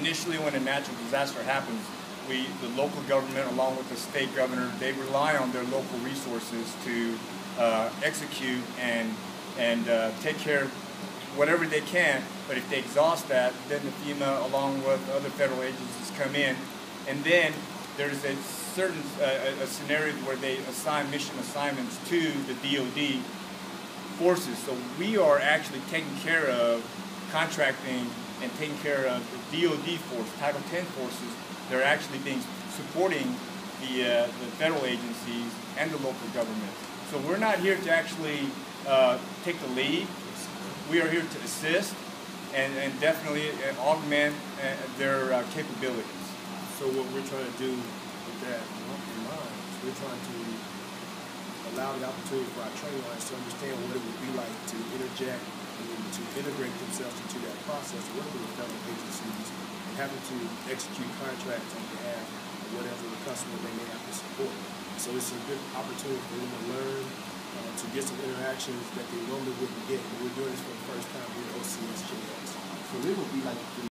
initially when a natural disaster happens, we, the local government, along with the state governor, they rely on their local resources to uh, execute and and uh, take care of whatever they can. But if they exhaust that, then the FEMA, along with other federal agencies, come in, and then there's a certain uh, a scenario where they assign mission assignments to the DoD forces. So we are actually taking care of contracting and taking care of the DoD force, Title 10 forces. They're actually being supporting the uh, the federal agencies and the local government. So we're not here to actually uh, take the lead. We are here to assist and, and definitely augment uh, their uh, capabilities. So what we're trying to do with that in mind we're trying to allow the opportunity for our training lines to understand what it would be like to interject to integrate themselves into that process, working with federal agencies and having to execute contracts on behalf of whatever the customer they may have to support. So it's a good opportunity for them to learn, uh, to get some interactions that they normally wouldn't get. And we're doing this for the first time here at OCSJX. So it would be like